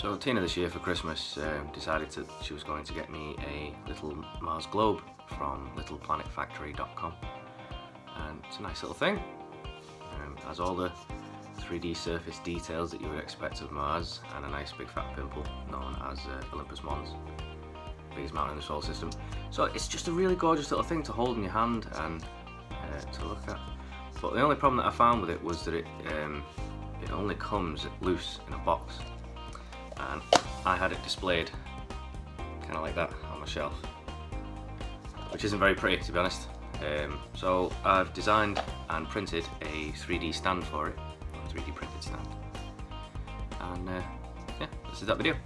So Tina this year for Christmas um, decided that she was going to get me a little Mars globe from littleplanetfactory.com and it's a nice little thing. Um, it has all the 3D surface details that you would expect of Mars and a nice big fat pimple known as uh, Olympus Mons, biggest mountain in the solar system. So it's just a really gorgeous little thing to hold in your hand and uh, to look at. But the only problem that I found with it was that it um, it only comes loose in a box I had it displayed kind of like that on my shelf which isn't very pretty to be honest. Um, so I've designed and printed a 3D stand for it a 3D printed stand. And uh, yeah this is that video